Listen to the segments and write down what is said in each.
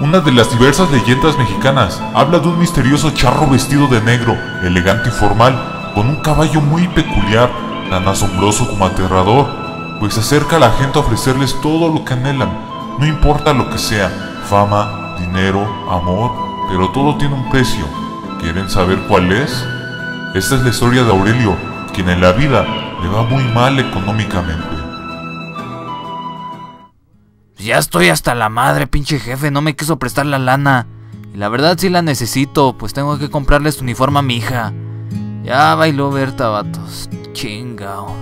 Una de las diversas leyendas mexicanas habla de un misterioso charro vestido de negro, elegante y formal, con un caballo muy peculiar, tan asombroso como aterrador, pues acerca a la gente a ofrecerles todo lo que anhelan, no importa lo que sea, fama, dinero, amor, pero todo tiene un precio. ¿Quieren saber cuál es? Esta es la historia de Aurelio, quien en la vida le va muy mal económicamente. Ya estoy hasta la madre, pinche jefe, no me quiso prestar la lana. Y la verdad sí la necesito, pues tengo que comprarle su uniforme a mi hija. Ya bailó Berta, vatos. Chingao.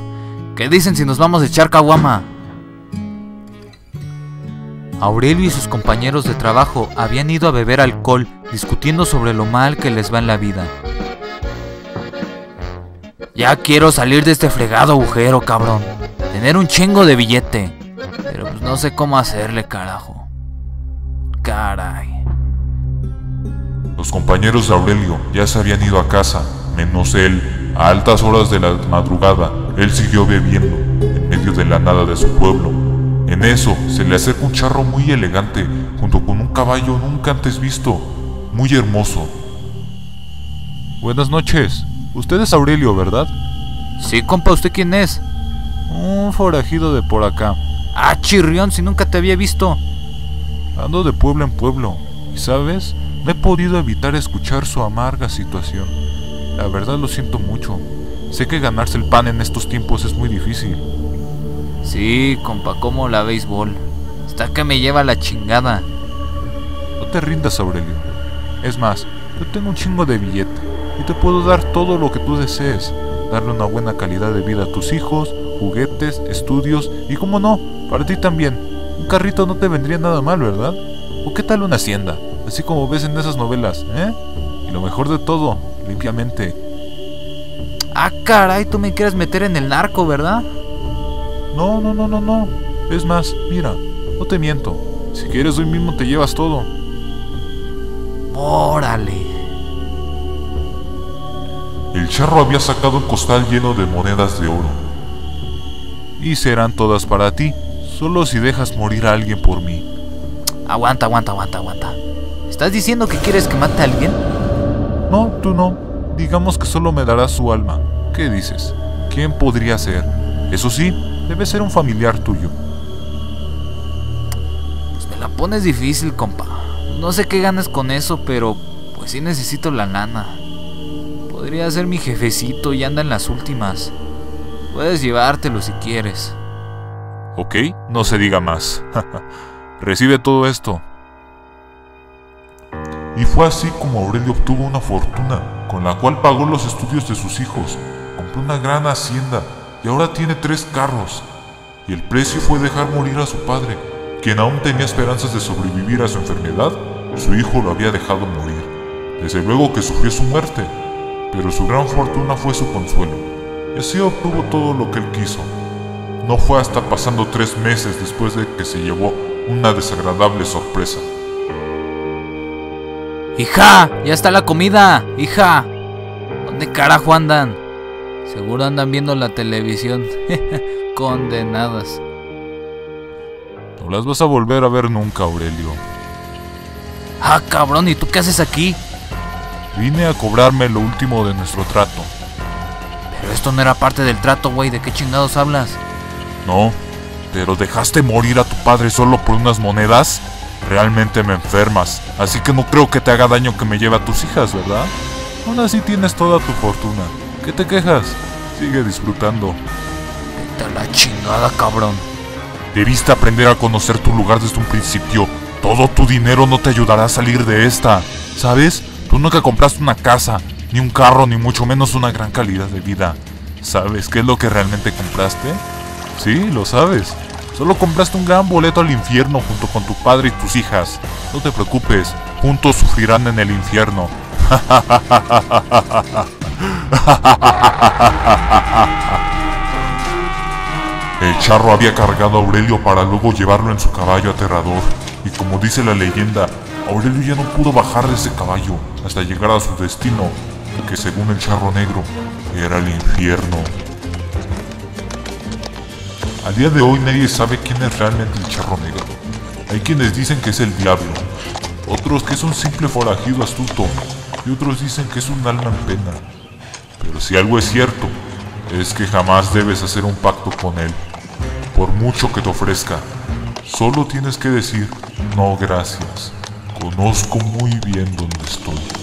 ¿Qué dicen si nos vamos a echar caguama? Aurelio y sus compañeros de trabajo habían ido a beber alcohol, discutiendo sobre lo mal que les va en la vida. Ya quiero salir de este fregado agujero, cabrón. Tener un chingo de billete. No sé cómo hacerle, carajo. Caray. Los compañeros de Aurelio ya se habían ido a casa, menos él. A altas horas de la madrugada, él siguió bebiendo en medio de la nada de su pueblo. En eso se le acerca un charro muy elegante junto con un caballo nunca antes visto, muy hermoso. Buenas noches. Usted es Aurelio, ¿verdad? Sí, compa, ¿usted quién es? Un forajido de por acá. Ah, chirrión, si nunca te había visto. Ando de pueblo en pueblo. Y sabes, no he podido evitar escuchar su amarga situación. La verdad lo siento mucho. Sé que ganarse el pan en estos tiempos es muy difícil. Sí, compa, como la béisbol. Está que me lleva la chingada. No te rindas, Aurelio. Es más, yo tengo un chingo de billete y te puedo dar todo lo que tú desees. Darle una buena calidad de vida a tus hijos, juguetes, estudios y, como no, para ti también. Un carrito no te vendría nada mal, ¿verdad? ¿O qué tal una hacienda? Así como ves en esas novelas, ¿eh? Y lo mejor de todo, limpiamente. Ah, caray, tú me quieres meter en el narco, ¿verdad? No, no, no, no, no. Es más, mira, no te miento. Si quieres hoy mismo te llevas todo. Órale. El charro había sacado un costal lleno de monedas de oro. Y serán todas para ti, solo si dejas morir a alguien por mí. Aguanta, aguanta, aguanta, aguanta. ¿Estás diciendo que quieres que mate a alguien? No, tú no. Digamos que solo me darás su alma. ¿Qué dices? ¿Quién podría ser? Eso sí, debe ser un familiar tuyo. Pues me la pones difícil, compa. No sé qué ganas con eso, pero pues sí necesito la lana. Podría ser mi jefecito y anda en las últimas. Puedes llevártelo si quieres. Ok, no se diga más. Recibe todo esto. Y fue así como Aurelio obtuvo una fortuna, con la cual pagó los estudios de sus hijos, compró una gran hacienda y ahora tiene tres carros. Y el precio fue dejar morir a su padre, quien aún tenía esperanzas de sobrevivir a su enfermedad, su hijo lo había dejado morir. Desde luego que sufrió su muerte, pero su gran fortuna fue su consuelo, y así obtuvo todo lo que él quiso. No fue hasta pasando tres meses después de que se llevó una desagradable sorpresa. Hija, ya está la comida, hija. ¿Dónde carajo andan? Seguro andan viendo la televisión. Condenadas. No las vas a volver a ver nunca, Aurelio. Ah, cabrón, ¿y tú qué haces aquí? Vine a cobrarme lo último de nuestro trato. Pero esto no era parte del trato, güey. ¿De qué chingados hablas? No, pero dejaste morir a tu padre solo por unas monedas. Realmente me enfermas, así que no creo que te haga daño que me lleve a tus hijas, ¿verdad? Aún así tienes toda tu fortuna. ¿Qué te quejas? Sigue disfrutando. Vete a la chingada, cabrón. Debiste aprender a conocer tu lugar desde un principio. Todo tu dinero no te ayudará a salir de esta. ¿Sabes? Tú nunca compraste una casa, ni un carro, ni mucho menos una gran calidad de vida. ¿Sabes qué es lo que realmente compraste? Sí, lo sabes. Solo compraste un gran boleto al infierno junto con tu padre y tus hijas. No te preocupes, juntos sufrirán en el infierno. El charro había cargado a Aurelio para luego llevarlo en su caballo aterrador, y como dice la leyenda, Aurelio ya no pudo bajar de ese caballo hasta llegar a su destino, que según el charro negro era el infierno. Al día de hoy nadie sabe quién es realmente el charro negro. Hay quienes dicen que es el diablo, otros que es un simple forajido astuto y otros dicen que es un alma en pena. Pero si algo es cierto, es que jamás debes hacer un pacto con él, por mucho que te ofrezca. Solo tienes que decir, no gracias, conozco muy bien dónde estoy.